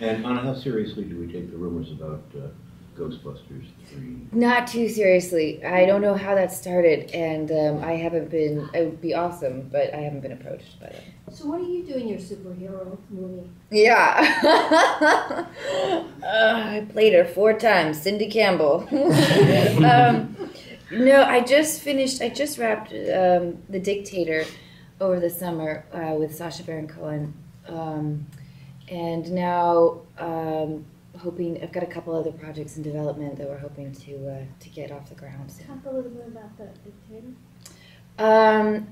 And Anna, how seriously do we take the rumors about uh, Ghostbusters 3? Not too seriously. I don't know how that started, and um, I haven't been. It would be awesome, but I haven't been approached by them. So what do you do in your superhero movie? Yeah. uh, I played her four times, Cindy Campbell. um, no, I just finished, I just wrapped um, The Dictator over the summer uh, with Sacha Baron Cohen. Um, and now, um, hoping, I've got a couple other projects in development that we're hoping to uh, to get off the ground soon. Talk a little bit about the dictator. Um,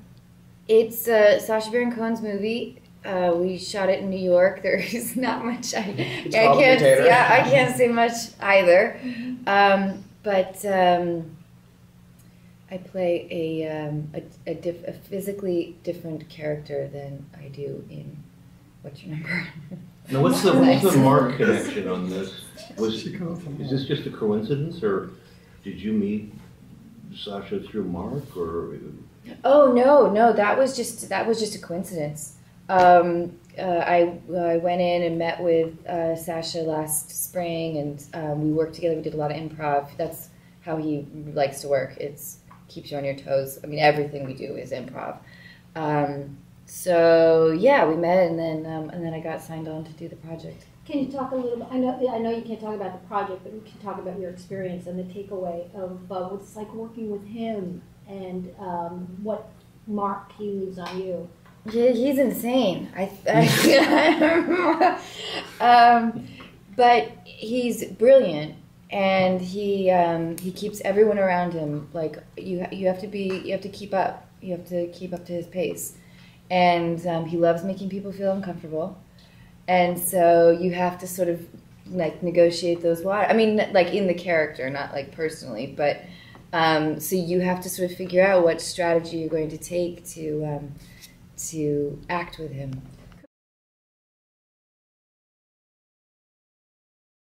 it's uh, Sacha Baron Cohen's movie. Uh, we shot it in New York. There is not much. I, I can't. Dictator. Yeah, I can't say much either. Um, but um, I play a a, a, diff, a physically different character than I do in What's Your Number. Now, what's the, what's the Mark connection on this? Was, is this just a coincidence, or did you meet Sacha through Mark, or? Oh no, no, that was just that was just a coincidence. Um, uh, I I went in and met with uh, Sacha last spring, and um, we worked together. We did a lot of improv. That's how he likes to work. It's keeps you on your toes. I mean, everything we do is improv. Um, so yeah, we met, and then um, and then I got signed on to do the project. Can you talk a little bit? I know I know you can't talk about the project, but you can talk about your experience and the takeaway of uh, what it's like working with him and um, what mark he leaves on you. Yeah, he's insane. I, I um, but he's brilliant, and he um, he keeps everyone around him like you. You have to be. You have to keep up. You have to keep up to his pace, and um, he loves making people feel uncomfortable, and so you have to sort of like negotiate those waters. I mean, like in the character, not like personally, but. Um, so you have to sort of figure out what strategy you're going to take to um, to act with him.